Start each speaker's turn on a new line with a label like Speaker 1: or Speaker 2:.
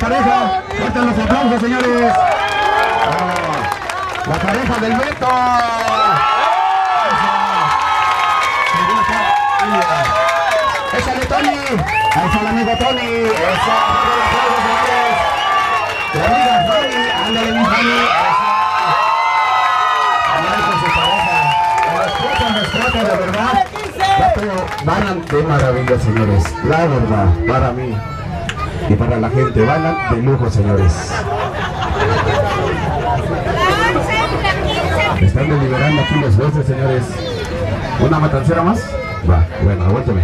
Speaker 1: fuertes los aplausos, señores. Oh, la pareja del Beto. Échale, Tony. Ahí está el amigo Tony. Eso. La amiga Fanny. Ándale, mi Fanny. Eso. de verdad. Van de maravilla, señores. La verdad, para mí y para la gente. Van de lujo, señores. Están deliberando aquí los jueces, señores. ¿Una matancera más? Va, bueno, aguántame.